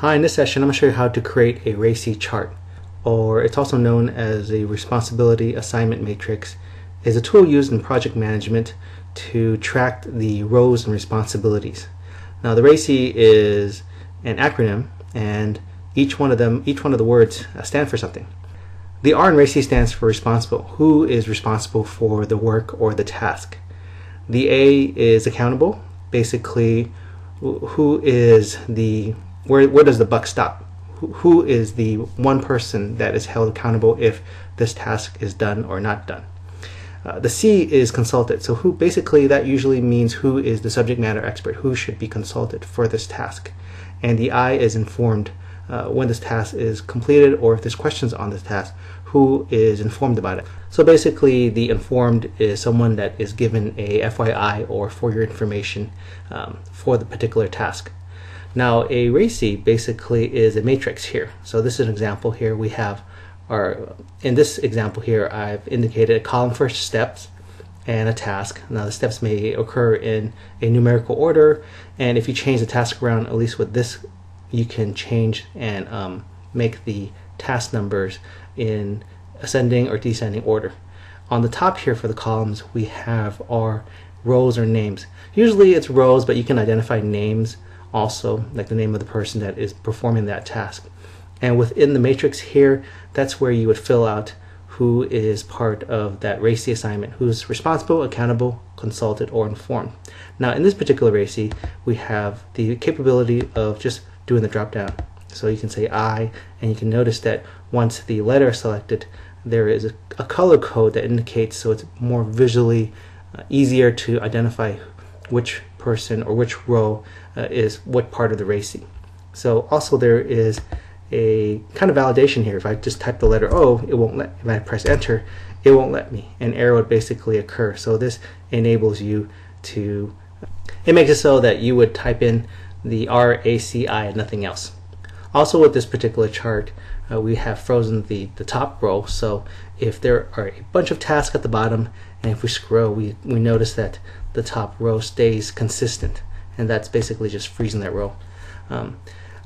Hi, in this session I'm going to show you how to create a RACI chart, or it's also known as a responsibility assignment matrix. is a tool used in project management to track the roles and responsibilities. Now the RACI is an acronym and each one of them, each one of the words uh, stand for something. The R in RACI stands for responsible. Who is responsible for the work or the task? The A is accountable. Basically, who is the where where does the buck stop? Who is the one person that is held accountable if this task is done or not done? Uh, the C is consulted. So who basically that usually means who is the subject matter expert, who should be consulted for this task. And the I is informed uh, when this task is completed or if there's questions on this task, who is informed about it. So basically the informed is someone that is given a FYI or for your information um, for the particular task. Now a RACI basically is a matrix here. So this is an example here. We have our, in this example here, I've indicated a column for steps and a task. Now the steps may occur in a numerical order and if you change the task around, at least with this, you can change and um, make the task numbers in ascending or descending order. On the top here for the columns, we have our rows or names. Usually it's rows but you can identify names also like the name of the person that is performing that task. And within the matrix here, that's where you would fill out who is part of that RACI assignment, who's responsible, accountable, consulted, or informed. Now in this particular RACI, we have the capability of just doing the drop down. So you can say I, and you can notice that once the letter is selected, there is a, a color code that indicates so it's more visually uh, easier to identify which person or which row uh, is what part of the RACI. So also there is a kind of validation here. If I just type the letter O, it won't let, if I press enter, it won't let me. An error would basically occur. So this enables you to, it makes it so that you would type in the RACI and nothing else. Also with this particular chart, uh, we have frozen the, the top row. So if there are a bunch of tasks at the bottom, and if we scroll, we, we notice that the top row stays consistent. And that's basically just freezing that row. Um,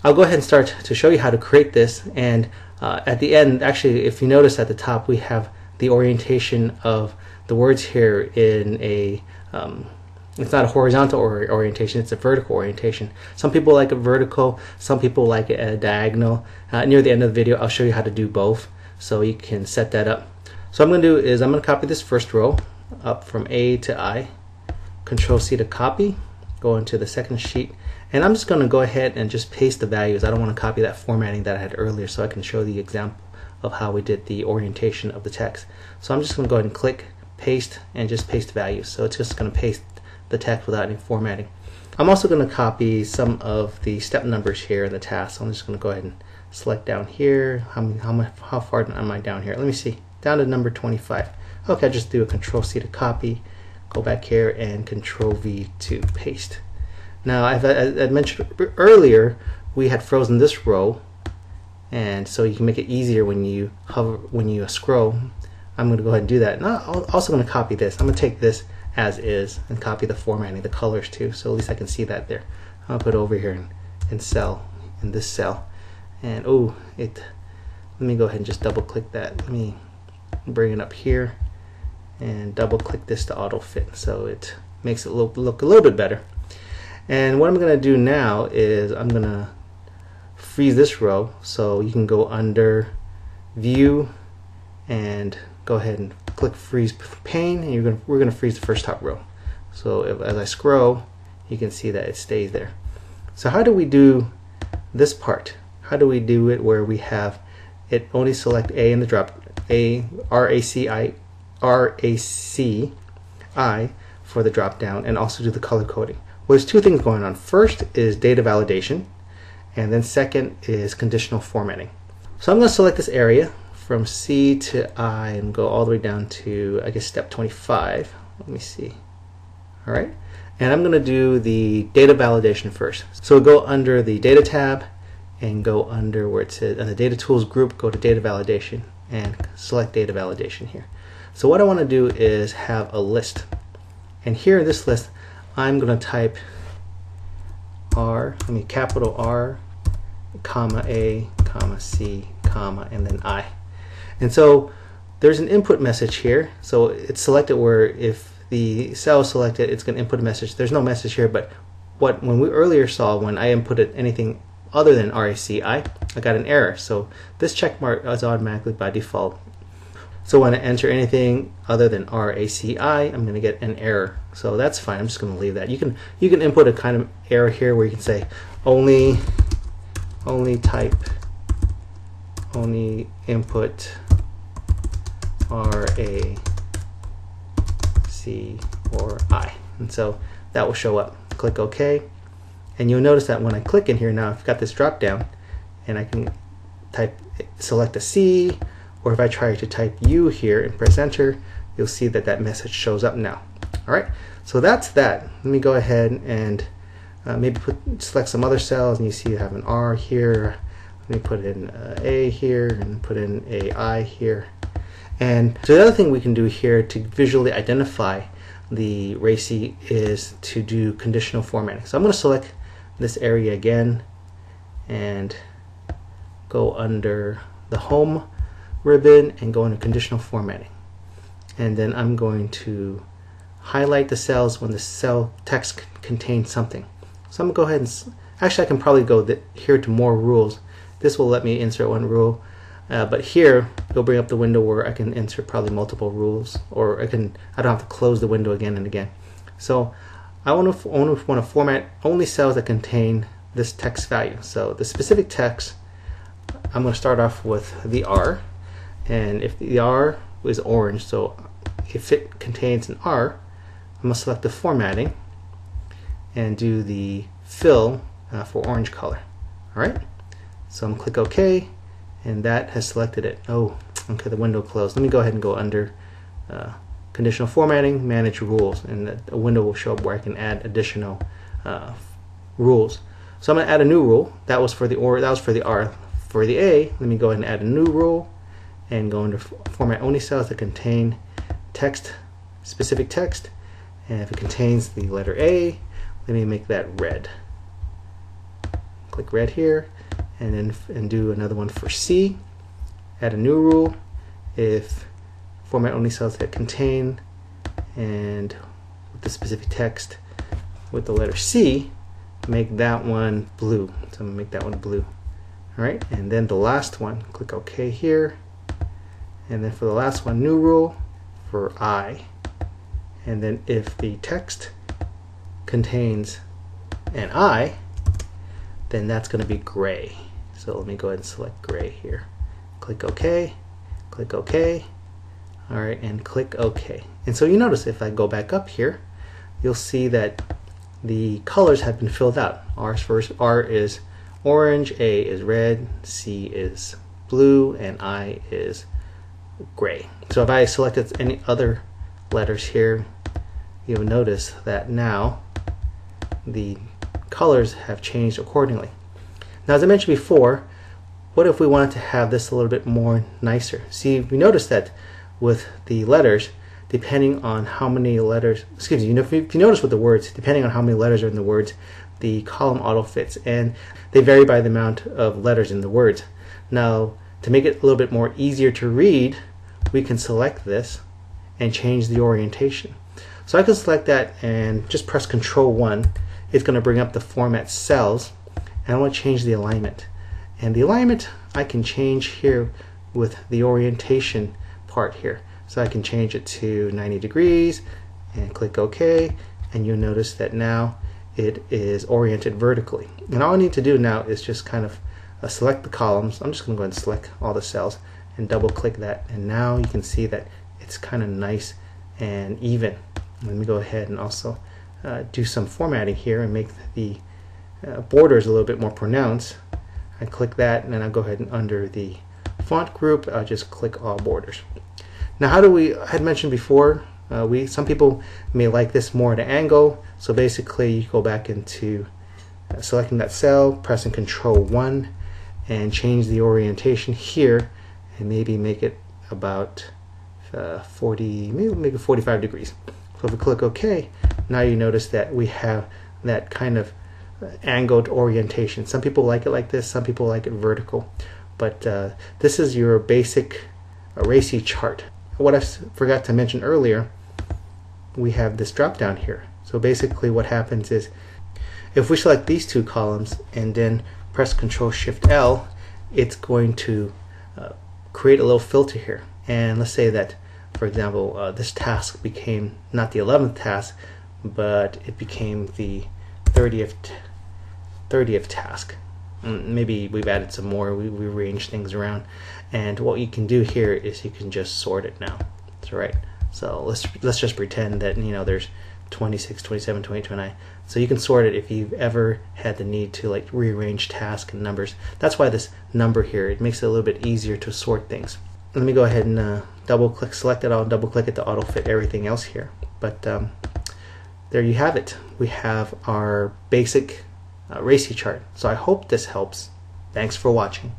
I'll go ahead and start to show you how to create this. And uh, at the end actually if you notice at the top we have the orientation of the words here in a um, it's not a horizontal or orientation it's a vertical orientation. Some people like a vertical some people like a diagonal. Uh, near the end of the video I'll show you how to do both. So you can set that up. So I'm going to do is I'm going to copy this first row up from A to I control C to copy go into the second sheet and I'm just going to go ahead and just paste the values. I don't want to copy that formatting that I had earlier so I can show the example of how we did the orientation of the text. So I'm just going to go ahead and click paste and just paste values. So it's just going to paste the text without any formatting. I'm also going to copy some of the step numbers here in the task. So I'm just going to go ahead and select down here. How, how, how far am I down here? Let me see. Down to number 25. Okay, I just do a control C to copy go back here and control V to paste. Now, as I, mentioned earlier, we had frozen this row, and so you can make it easier when you hover, when you scroll. I'm going to go ahead and do that. And I'm also going to copy this. I'm going to take this as is and copy the formatting, the colors too, so at least I can see that there. I'm going to put it over here in, in cell, in this cell. And oh, it, let me go ahead and just double click that. Let me bring it up here and double click this to auto fit so it makes it look, look a little bit better. And what I'm gonna do now is I'm gonna freeze this row so you can go under view and go ahead and click freeze pane and gonna we're gonna freeze the first top row. So if, as I scroll you can see that it stays there. So how do we do this part? How do we do it where we have it only select A in the drop A R A C I RACI for the drop down and also do the color coding. Well, there's two things going on. First is data validation, and then second is conditional formatting. So I'm going to select this area from C to I and go all the way down to, I guess, step 25. Let me see. All right. And I'm going to do the data validation first. So go under the data tab and go under where it says, in the data tools group, go to data validation and select data validation here. So what I want to do is have a list. And here in this list, I'm going to type R, I mean capital R, comma A, comma C, comma, and then I. And so there's an input message here. So it's selected where if the cell is selected, it's going to input a message. There's no message here, but what when we earlier saw when I inputted anything other than RACI, I got an error. So this check mark is automatically by default. So when I enter anything other than RACI, I'm going to get an error. So that's fine. I'm just going to leave that. You can you can input a kind of error here where you can say only only type only input R A C or I. And so that will show up. Click OK. And you'll notice that when I click in here now, I've got this drop down and I can type select a C or if I try to type U here and press enter, you'll see that that message shows up now. All right, so that's that. Let me go ahead and uh, maybe put select some other cells and you see you have an R here. Let me put in uh, A here and put in a I here. And so the other thing we can do here to visually identify the RACI is to do conditional formatting. So I'm going to select this area again and go under the home ribbon and go into conditional formatting. And then I'm going to highlight the cells when the cell text contains something. So I'm going to go ahead and, actually I can probably go here to more rules. This will let me insert one rule. Uh, but here, it'll bring up the window where I can insert probably multiple rules, or I can I don't have to close the window again and again. So I want to only want to format only cells that contain this text value. So the specific text, I'm going to start off with the R, and if the R is orange, so if it contains an R, I'm going to select the formatting and do the fill uh, for orange color. All right, so I'm click OK and that has selected it. Oh, okay, the window closed. Let me go ahead and go under uh, conditional formatting, manage rules, and a window will show up where I can add additional uh, rules. So I'm going to add a new rule. That was for the or that was for the R. For the A, let me go ahead and add a new rule and go under format only cells that contain text, specific text. And if it contains the letter A, let me make that red. Click red here and then and do another one for C. Add a new rule if format only cells that contain and with the specific text with the letter C, make that one blue. So I'm gonna make that one blue. All right, and then the last one, click OK here. And then for the last one, new rule for I. And then if the text contains an I, then that's going to be gray. So let me go ahead and select gray here. Click OK, click OK, all right, and click OK. And so you notice if I go back up here, you'll see that the colors have been filled out. R's first, R is orange, A is red, C is blue, and I is gray. So if I selected any other letters here, you'll notice that now the colors have changed accordingly. Now, as I mentioned before, what if we wanted to have this a little bit more nicer? See, we notice that with the letters, depending on how many letters, excuse me, you know, if you notice with the words, depending on how many letters are in the words, the column auto fits, and they vary by the amount of letters in the words. Now, to make it a little bit more easier to read, we can select this and change the orientation. So I can select that and just press Control 1. It's going to bring up the format cells and I want to change the alignment. And the alignment I can change here with the orientation part here. So I can change it to 90 degrees and click OK and you'll notice that now it is oriented vertically. And all I need to do now is just kind of uh, select the columns. I'm just going to go ahead and select all the cells and double click that and now you can see that it's kind of nice and even. Let me go ahead and also uh, do some formatting here and make the uh, borders a little bit more pronounced, I click that and then I'll go ahead and under the font group, I'll just click all borders. Now how do we, I had mentioned before, uh, we some people may like this more at an angle, so basically you go back into uh, selecting that cell, pressing Control 1, and change the orientation here, and maybe make it about uh, 40, maybe make it 45 degrees. So if we click OK, now you notice that we have that kind of angled orientation. Some people like it like this, some people like it vertical. But uh, this is your basic RACI chart. What I forgot to mention earlier, we have this drop down here. So basically what happens is if we select these two columns and then press Control Shift L, it's going to uh, create a little filter here. And let's say that, for example, uh, this task became not the 11th task, but it became the 30th 30th task. Mm, maybe we've added some more, we, we arranged things around. And what you can do here is you can just sort it now. That's right. So let's let's just pretend that you know there's 26, 27, 28, 29. So you can sort it if you've ever had the need to like rearrange tasks and numbers. That's why this number here, it makes it a little bit easier to sort things. Let me go ahead and uh, double click, select it, I'll double click it to auto fit everything else here. But um, there you have it. We have our basic uh, RACI chart. So I hope this helps. Thanks for watching.